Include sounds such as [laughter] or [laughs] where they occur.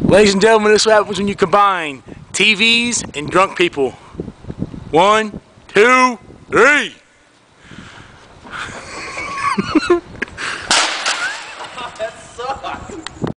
Ladies and gentlemen, this is what happens when you combine TVs and drunk people. One, two, three. [laughs] that sucks.